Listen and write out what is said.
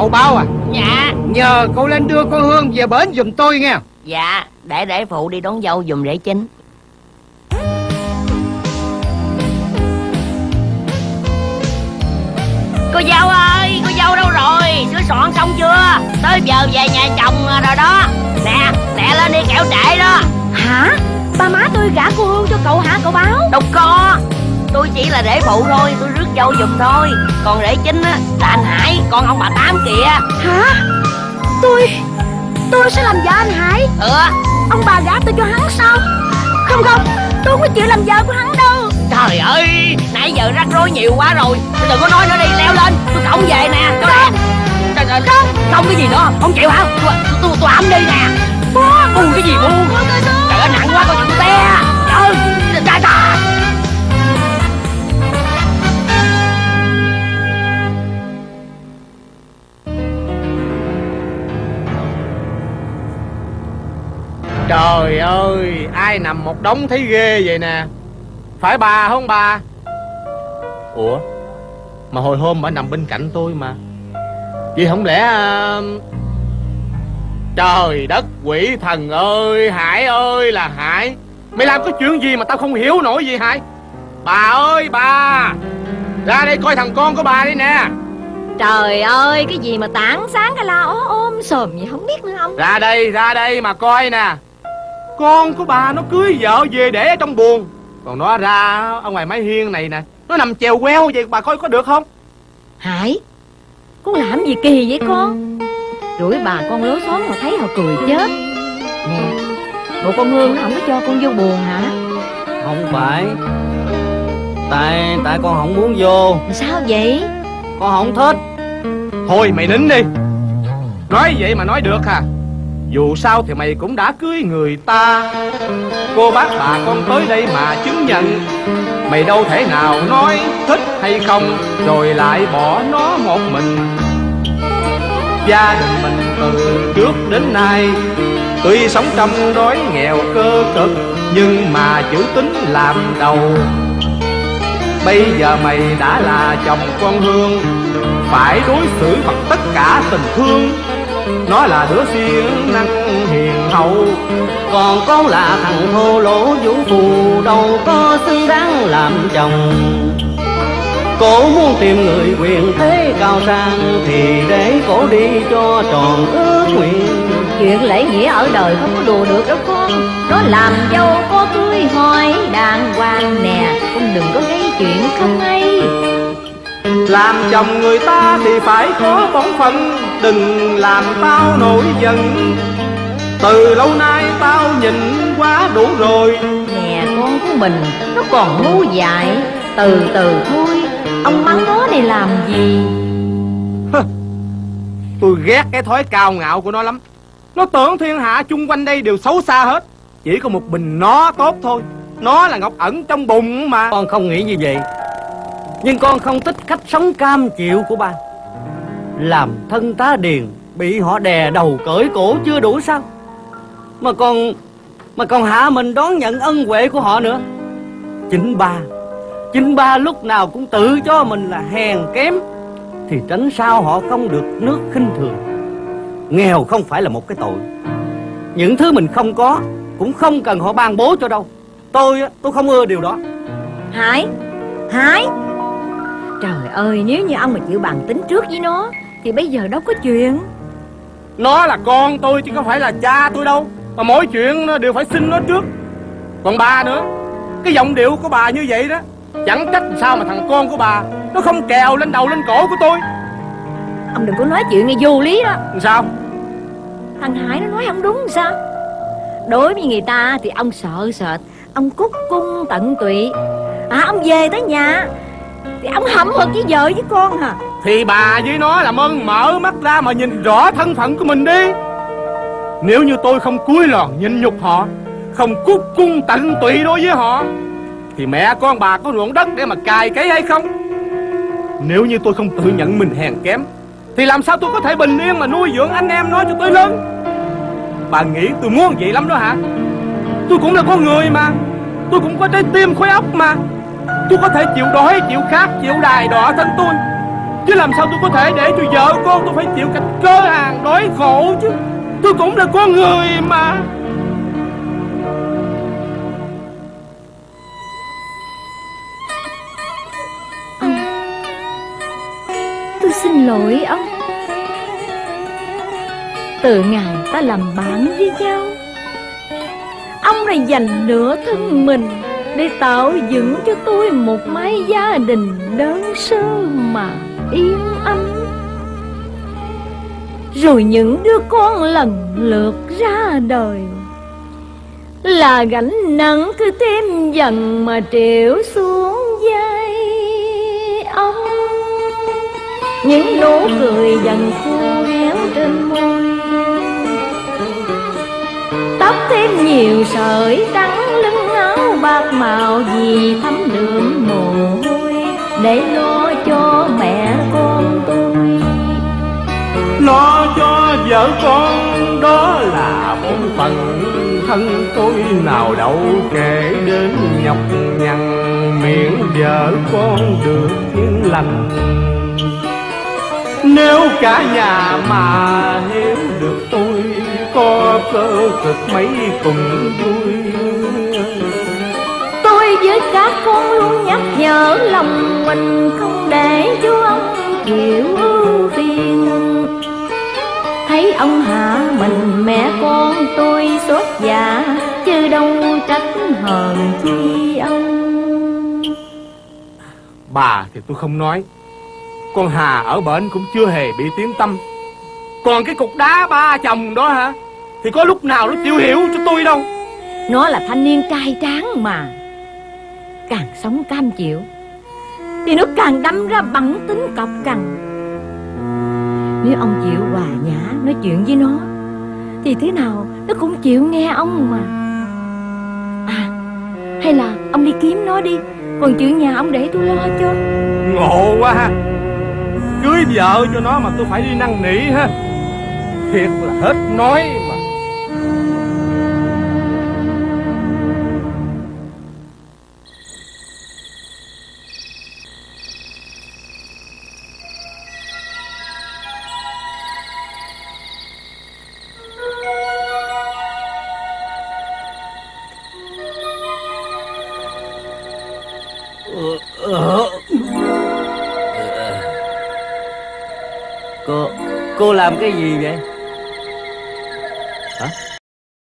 Cậu bao à? Dạ. Nhờ cậu lên đưa con Hương về bến giùm tôi nghe. Dạ Để để phụ đi đón dâu dùm rễ chính. Cô dâu ơi Cô dâu đâu rồi? Sửa soạn xong chưa? Tới giờ về nhà chồng rồi đó. Nè Nè lên đi kẹo trễ đó. Hả? Ba má tôi gả cô Hương cho cậu hả cậu báo? Đâu có Tôi chỉ là để phụ thôi Tôi rước dâu giùm thôi. Còn rễ chính á là anh Hải Con ông bà Tám kìa. Hả? Tôi Tôi sẽ làm vợ anh Hải. Ừ. Ông bà gả tôi cho hắn sao? Không không Tôi không có chịu làm vợ của hắn đâu. Trời ơi Nãy giờ rắc rối nhiều quá rồi. Đừng có nói nữa đi leo lên. Tôi cổng về nè Có Không. Trời ơi Không Không cái gì nữa. Không chịu hả? Tôi tôi, tôi ẩm đi nè. Buông. Bu cái gì bu Buông tôi Trời ơi nặng quá con té. Trời Trời trời Trời ơi Ai nằm một đống thấy ghê vậy nè. Phải bà không bà? Ủa? Mà hồi hôm bà nằm bên cạnh tôi mà. Vậy không lẽ à, Trời đất quỷ thần ơi Hải ơi là Hải. Mày làm cái chuyện gì mà tao không hiểu nổi gì Hải? Bà ơi bà. Ra đây coi thằng con của bà đi nè. Trời ơi Cái gì mà tảng sáng cái la ó ôm sờm gì không biết nữa ông Ra đây ra đây mà coi nè Con của bà nó cưới vợ về để ở trong buồng Còn nó ra ở ngoài mái hiên này nè Nó nằm chèo queo vậy bà coi có được không? Hải Con làm gì kỳ vậy con? Rủi bà con lối xóm mà thấy họ cười chết. Nè Bộ con Hương nó không có cho con vô buồn hả? Không phải. Tại tại con không muốn vô. Sao vậy? Con không thích. Thôi mày nín đi. Nói vậy mà nói được hả dù sao thì mày cũng đã cưới người ta. Cô bác bà con tới đây mà chứng nhận. Mày đâu thể nào nói thích hay không, Rồi lại bỏ nó một mình. Gia đình mình từ trước đến nay, Tuy sống trong đói nghèo cơ cực, Nhưng mà chữ tính làm đầu. Bây giờ mày đã là chồng con Hương, Phải đối xử bằng tất cả tình thương. Nó là đứa siêng năng hiền hậu, Còn con là thằng thô lỗ vũ phù, Đâu có xứng đáng làm chồng. Cổ muốn tìm người quyền thế cao sang, Thì để cổ đi cho tròn ước nguyện. Chuyện lễ nghĩa ở đời không có đùa được đâu con, Nó làm dâu có cưới hỏi đàng hoàng nè, Con đừng có gây chuyện không hay. Làm chồng người ta thì phải có bổn phận Đừng làm tao nổi giận. Từ lâu nay tao nhìn quá đủ rồi. Nè con của mình Nó còn ngu dại. Từ từ thôi Ông mắng nó này làm gì? Tôi ghét cái thói cao ngạo của nó lắm. Nó tưởng thiên hạ chung quanh đây đều xấu xa hết. Chỉ có một mình nó tốt thôi. Nó là ngọc ẩn trong bụng mà. Con không nghĩ như vậy nhưng con không thích cách sống cam chịu của ba. Làm thân tá điền, Bị họ đè đầu cởi cổ chưa đủ sao? Mà còn Mà còn hạ mình đón nhận ân huệ của họ nữa. Chính ba Chính ba lúc nào cũng tự cho mình là hèn kém, Thì tránh sao họ không được nước khinh thường. Nghèo không phải là một cái tội. Những thứ mình không có, Cũng không cần họ ban bố cho đâu. Tôi tôi không ưa điều đó. Hải Hải Trời ơi nếu như ông mà chịu bàn tính trước với nó Thì bây giờ đâu có chuyện. Nó là con tôi chứ không phải là cha tôi đâu. Mà mỗi chuyện nó đều phải xin nó trước. Còn bà nữa Cái giọng điệu của bà như vậy đó Chẳng trách sao mà thằng con của bà Nó không kèo lên đầu lên cổ của tôi. Ông đừng có nói chuyện nghe vô lý đó. Sao? Thằng Hải nó nói không đúng sao? Đối với người ta thì ông sợ sệt Ông cúc cung tận tụy. À ông về tới nhà Thì ông hậm hực với vợ với con hả? Thì bà với nó làm ơn mở mắt ra mà nhìn rõ thân phận của mình đi. Nếu như tôi không cúi lòn nhịn nhục họ Không cúc cung tận tụy đối với họ Thì mẹ con bà có ruộng đất để mà cài cấy hay không? Nếu như tôi không tự nhận mình hèn kém Thì làm sao tôi có thể bình yên mà nuôi dưỡng anh em nó cho tới lớn? Bà nghĩ tôi muốn vậy lắm đó hả? Tôi cũng là con người mà Tôi cũng có trái tim khối óc mà Tôi có thể chịu đói, chịu khát, chịu đài đọa thân tôi. Chứ làm sao tôi có thể để cho vợ con tôi phải chịu cảnh cơ hàng đói khổ chứ? Tôi cũng là con người mà. Tôi xin lỗi ông. Từ ngày ta làm bạn với nhau Ông này dành nửa thân mình để tạo dựng cho tôi một mái gia đình đơn sơ mà yên ấm. Rồi những đứa con lần lượt ra đời. Là gánh nặng cứ thêm dần mà triệu xuống vai ông những nụ cười dần khô héo trên môi. Tóc thêm nhiều sợi trắng lưng sắc màu gì thấm đượm mồ hôi, để lo cho mẹ con tôi. Lo cho vợ con, đó là bổn phận thân tôi nào đâu kể đến nhọc nhằn, miệng vợ con được yên lành. Nếu cả nhà mà hiểu được tôi, có cơ cực mấy cùng vui con luôn nhắc nhở lòng mình không để cho ông chịu ưu phiền. Thấy ông hạ mình mẹ con tôi xót dạ chứ đâu trách hờn chi ông Bà thì tôi không nói. Con Hà ở bển cũng chưa hề bị tiếng tâm. Còn cái cục đá ba chồng đó hả? Thì có lúc nào nó chịu hiểu cho tôi đâu. Nó là thanh niên trai tráng mà Càng sống cam chịu. Thì nó càng đâm ra bản tính cọc cằn. Nếu ông chịu hòa nhã nói chuyện với nó, Thì thế nào nó cũng chịu nghe ông mà. À hay là ông đi kiếm nó đi, Còn chuyện nhà ông để tôi lo cho. Ngộ quá Cưới vợ cho nó mà tôi phải đi năn nỉ ha. Thiệt là hết nói. Cô Cô làm cái gì vậy? Hả?